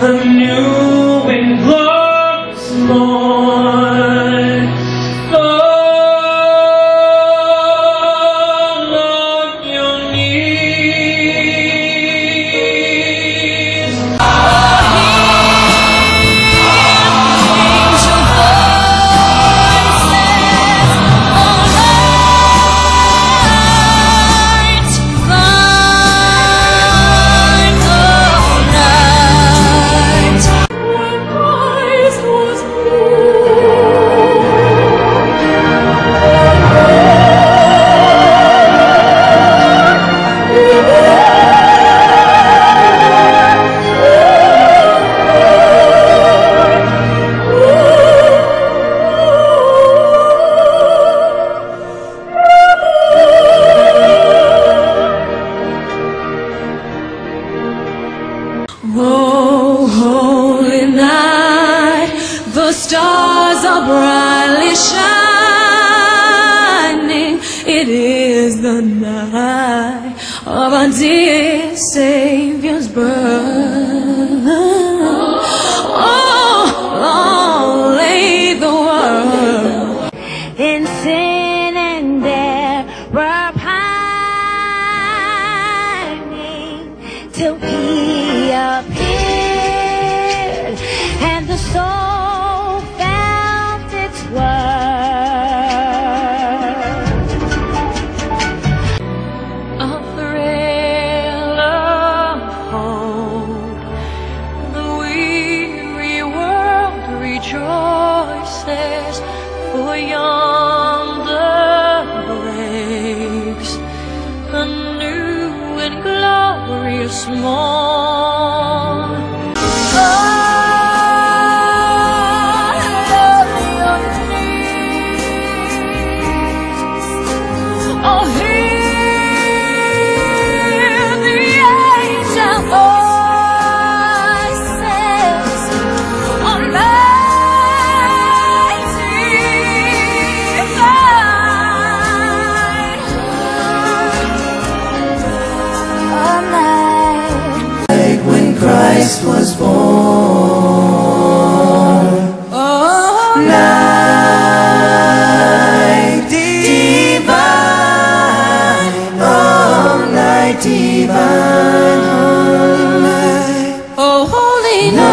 open brightly shining. It is the night of our dear Savior's birth. Oh, long lay the world in sin he appeared and the soul yonder breaks a new and glorious morn. Christ was born. Oh, night divine, oh, night divine, holy night, oh, holy night.